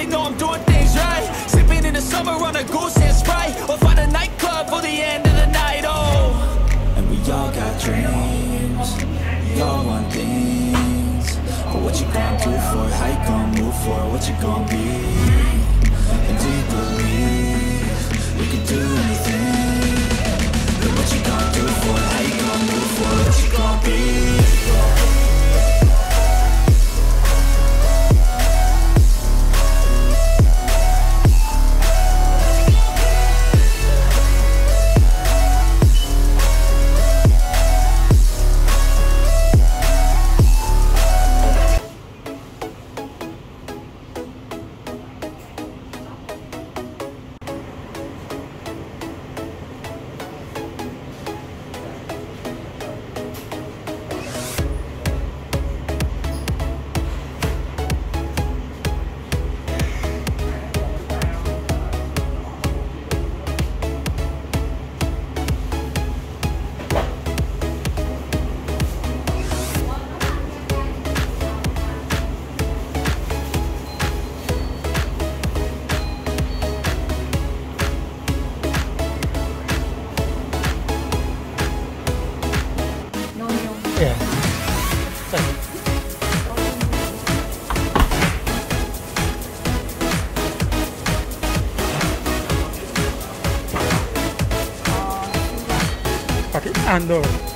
Happy, know I'm doing things right. Sipping in the summer on a goose and Sprite, or find a nightclub for the end of the night, oh. And we all got dreams, we all want things. But what you gonna do for it? How you gonna move for it? What you gonna be? And do you believe you can do anything? Andor.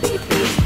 baby.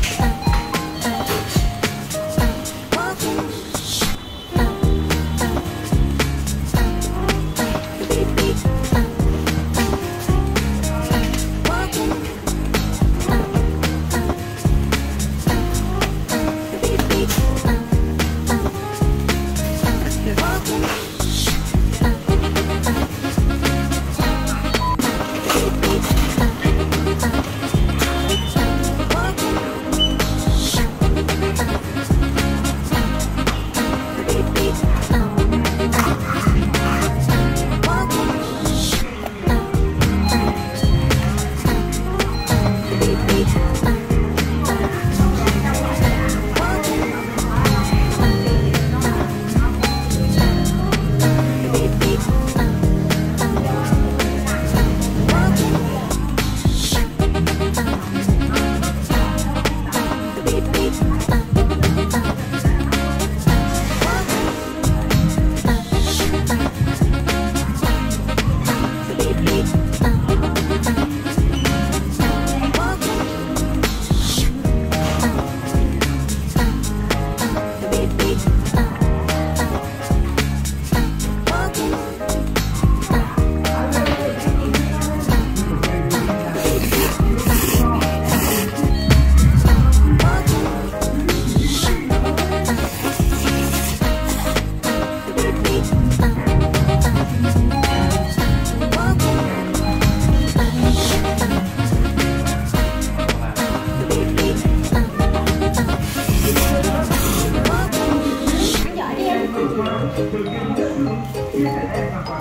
Thank you.